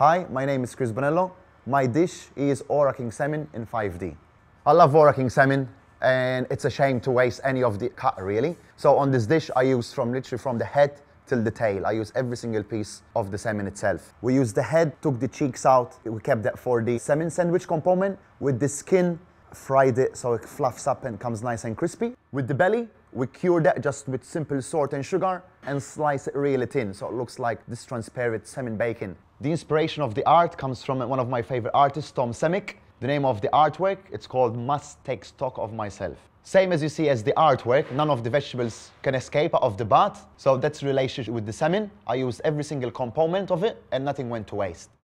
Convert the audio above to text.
Hi, my name is Chris Bonello. My dish is Ora King salmon in 5D. I love Ora King salmon and it's a shame to waste any of the cut really. So on this dish I use from literally from the head till the tail. I use every single piece of the salmon itself. We use the head, took the cheeks out, we kept that for the salmon sandwich component with the skin fried it so it fluffs up and comes nice and crispy. With the belly, we cure that just with simple salt and sugar and slice it really thin so it looks like this transparent salmon bacon. The inspiration of the art comes from one of my favorite artists, Tom Semick. The name of the artwork, it's called Must Take Stock of Myself. Same as you see as the artwork, none of the vegetables can escape out of the bath. So that's relationship with the salmon. I used every single component of it and nothing went to waste.